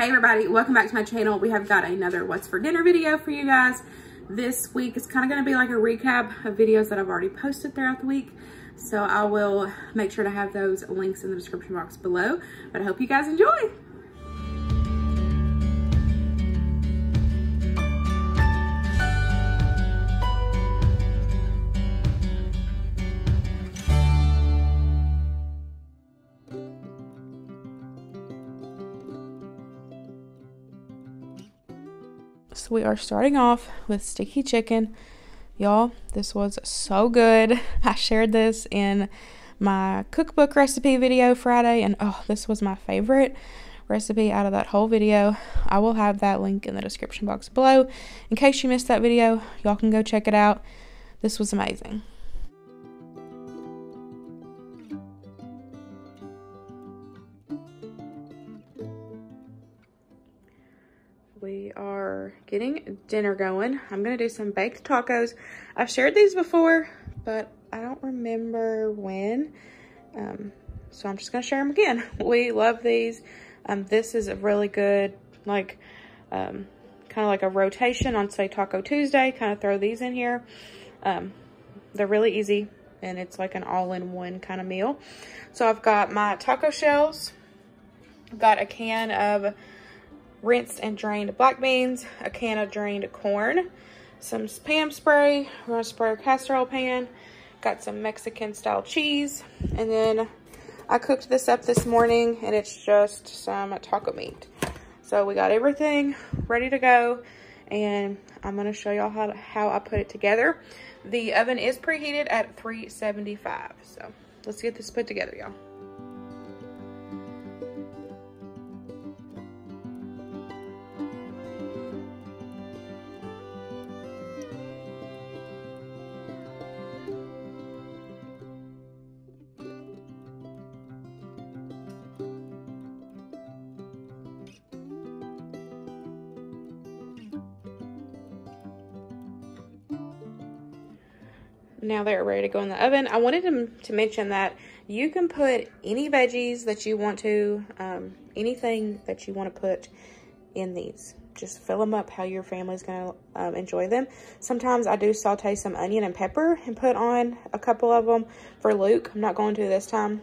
Hey everybody, welcome back to my channel. We have got another what's for dinner video for you guys. This week is kind of going to be like a recap of videos that I've already posted throughout the week. So I will make sure to have those links in the description box below. But I hope you guys enjoy. We are starting off with sticky chicken. Y'all, this was so good. I shared this in my cookbook recipe video Friday, and oh, this was my favorite recipe out of that whole video. I will have that link in the description box below. In case you missed that video, y'all can go check it out. This was amazing. Getting dinner going. I'm gonna do some baked tacos. I've shared these before, but I don't remember when. Um, so I'm just gonna share them again. We love these. Um, this is a really good, like, um, kind of like a rotation on say Taco Tuesday. Kind of throw these in here. Um, they're really easy and it's like an all-in-one kind of meal. So I've got my taco shells. I've got a can of rinsed and drained black beans, a can of drained corn, some Pam spray, we're gonna spray a casserole pan, got some Mexican style cheese, and then I cooked this up this morning and it's just some taco meat. So we got everything ready to go and I'm gonna show y'all how, how I put it together. The oven is preheated at 375. So let's get this put together, y'all. Now they're ready to go in the oven. I wanted to, to mention that you can put any veggies that you want to, um, anything that you want to put in these. Just fill them up how your family's going to um, enjoy them. Sometimes I do saute some onion and pepper and put on a couple of them for Luke. I'm not going to this time.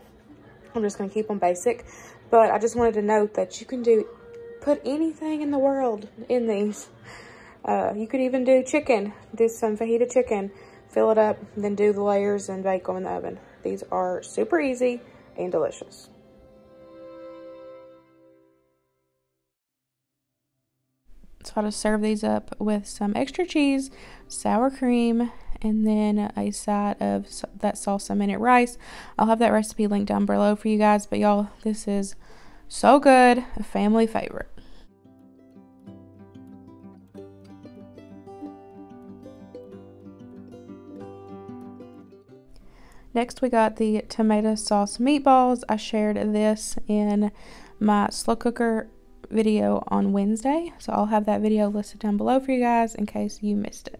I'm just going to keep them basic. But I just wanted to note that you can do, put anything in the world in these. Uh, you could even do chicken, do some fajita chicken fill it up, then do the layers and bake them in the oven. These are super easy and delicious. So I'll just serve these up with some extra cheese, sour cream, and then a side of that salsa minute rice. I'll have that recipe linked down below for you guys. But y'all, this is so good, a family favorite. Next, we got the tomato sauce meatballs. I shared this in my slow cooker video on Wednesday. So I'll have that video listed down below for you guys in case you missed it.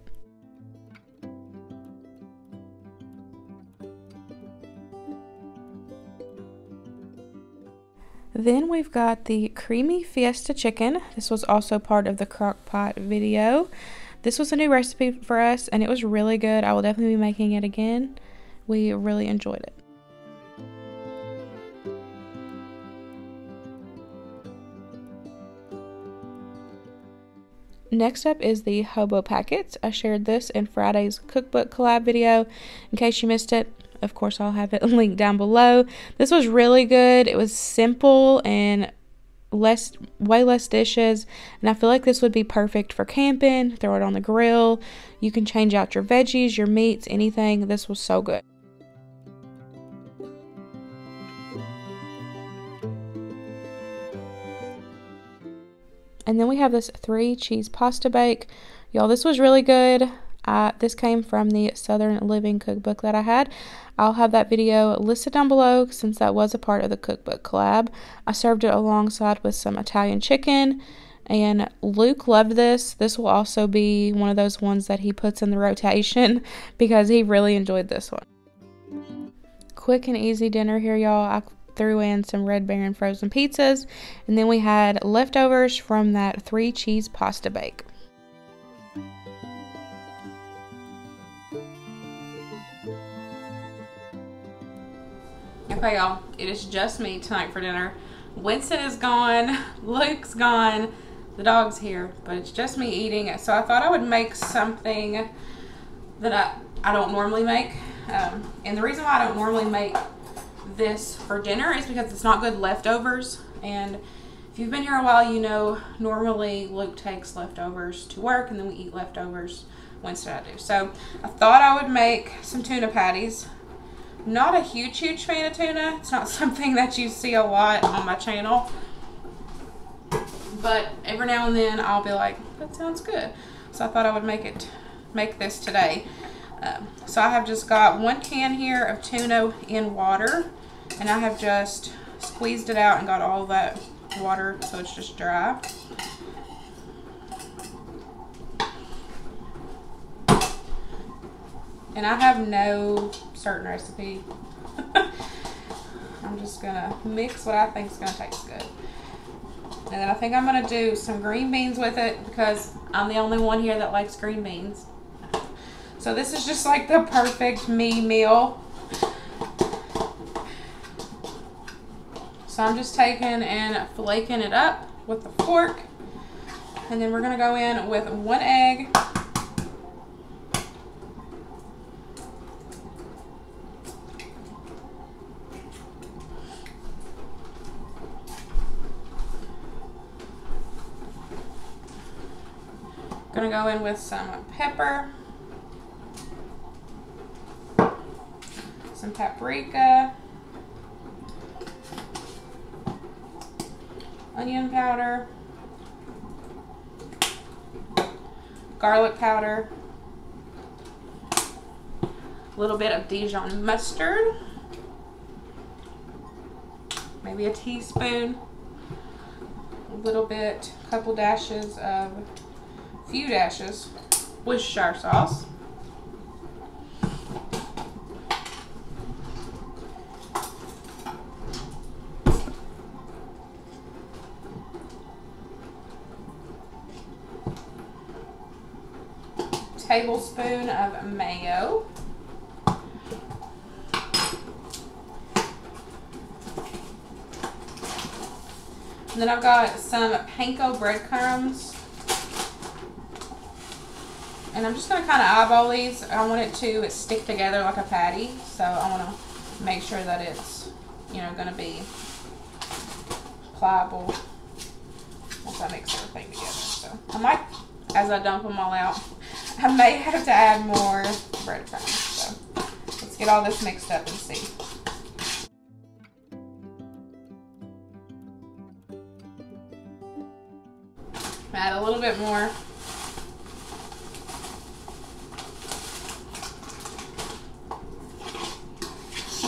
Then we've got the creamy fiesta chicken. This was also part of the crock pot video. This was a new recipe for us and it was really good. I will definitely be making it again we really enjoyed it. Next up is the Hobo Packets. I shared this in Friday's cookbook collab video. In case you missed it, of course, I'll have it linked down below. This was really good. It was simple and less way less dishes and I feel like this would be perfect for camping throw it on the grill you can change out your veggies your meats anything this was so good And then we have this three cheese pasta bake. Y'all, this was really good. Uh, this came from the Southern Living cookbook that I had. I'll have that video listed down below since that was a part of the cookbook collab. I served it alongside with some Italian chicken. And Luke loved this. This will also be one of those ones that he puts in the rotation because he really enjoyed this one. Quick and easy dinner here, y'all. I threw in some Red Baron frozen pizzas, and then we had leftovers from that three cheese pasta bake. Okay, y'all, it is just me tonight for dinner. Winston is gone, Luke's gone, the dog's here, but it's just me eating. So I thought I would make something that I, I don't normally make. Um, and the reason why I don't normally make this for dinner is because it's not good leftovers. And if you've been here a while, you know normally Luke takes leftovers to work and then we eat leftovers Wednesday I do. So I thought I would make some tuna patties. Not a huge, huge fan of tuna. It's not something that you see a lot on my channel. But every now and then I'll be like, that sounds good. So I thought I would make it, make this today. Um, so I have just got one can here of tuna in water and I have just squeezed it out and got all that water so it's just dry. And I have no certain recipe. I'm just gonna mix what I think is gonna taste good. And then I think I'm gonna do some green beans with it because I'm the only one here that likes green beans. So this is just like the perfect me meal. So I'm just taking and flaking it up with a fork. And then we're gonna go in with one egg. Gonna go in with some pepper. some paprika, onion powder, garlic powder, a little bit of Dijon mustard, maybe a teaspoon, a little bit, a couple dashes of, few dashes, Worcestershire sauce. Tablespoon of mayo. And then I've got some panko breadcrumbs. And I'm just going to kind of eyeball these. I want it to stick together like a patty. So I want to make sure that it's, you know, going to be pliable once I mix everything together. So I might, as I dump them all out, I may have to add more breadcrumbs. So let's get all this mixed up and see. Add a little bit more.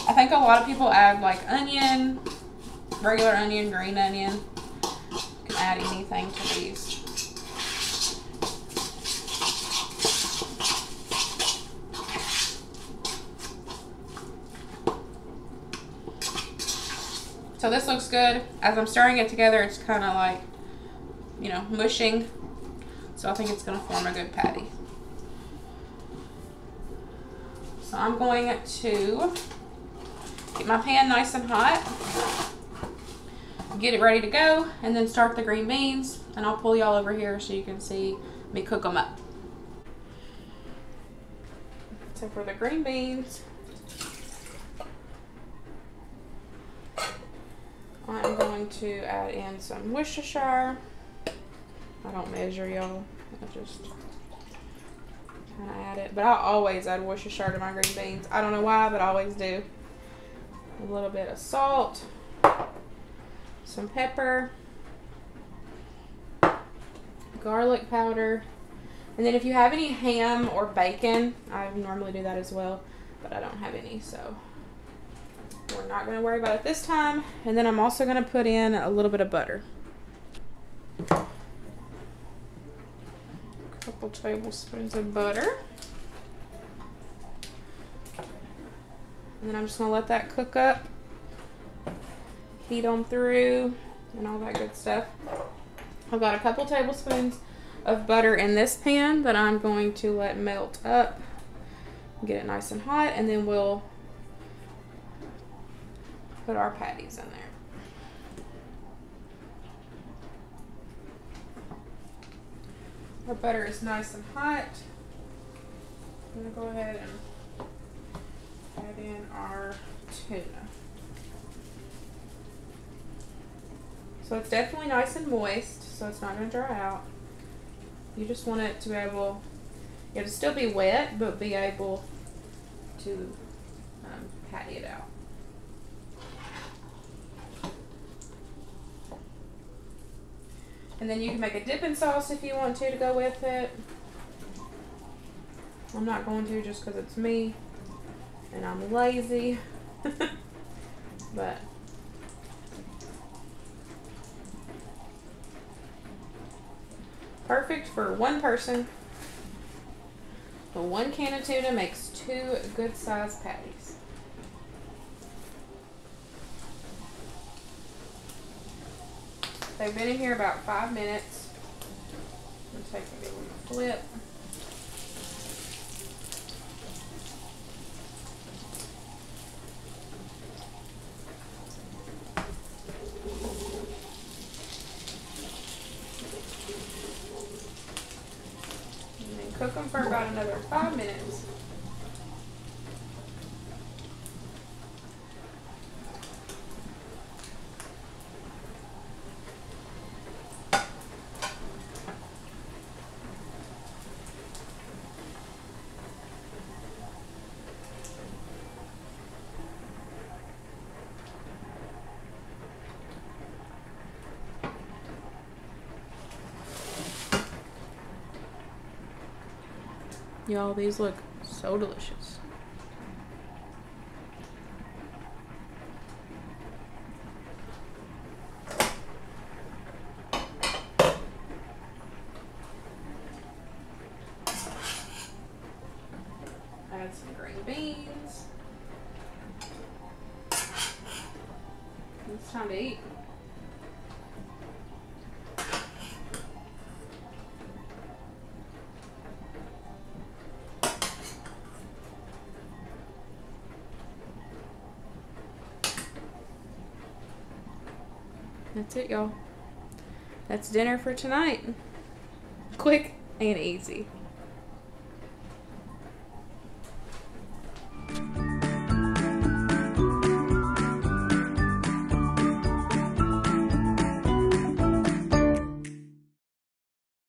I think a lot of people add like onion, regular onion, green onion. You can add anything to these. So this looks good. As I'm stirring it together, it's kind of like, you know, mushing. So I think it's going to form a good patty. So I'm going to get my pan nice and hot. Get it ready to go and then start the green beans. And I'll pull y'all over here so you can see me cook them up. So for the green beans, I'm going to add in some Worcestershire. I don't measure, y'all. I just kind of add it. But I always add Worcestershire to my green beans. I don't know why, but I always do. A little bit of salt. Some pepper. Garlic powder. And then if you have any ham or bacon, I normally do that as well. But I don't have any, so we're not going to worry about it this time. And then I'm also going to put in a little bit of butter. A couple tablespoons of butter. And then I'm just going to let that cook up. heat them through and all that good stuff. I've got a couple tablespoons of butter in this pan that I'm going to let melt up. Get it nice and hot and then we'll put our patties in there. Our butter is nice and hot. I'm gonna go ahead and add in our tuna. So it's definitely nice and moist, so it's not gonna dry out. You just want it to be able, it'll still be wet, but be able to um, patty it out. And then you can make a dipping sauce if you want to to go with it. I'm not going to just because it's me and I'm lazy. but perfect for one person. The one can of tuna makes two good sized patties. They've been in here about five minutes. I'm take a little flip. And then cook them for about another five minutes. Y'all, these look so delicious. Add some green beans. It's time to eat. That's it, y'all. That's dinner for tonight. Quick and easy.